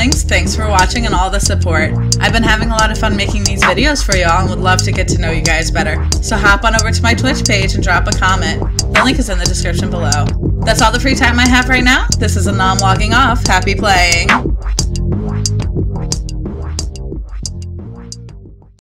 Thanks for watching and all the support. I've been having a lot of fun making these videos for y'all and would love to get to know you guys better. So hop on over to my Twitch page and drop a comment. The link is in the description below. That's all the free time I have right now. This is Anom logging off. Happy playing.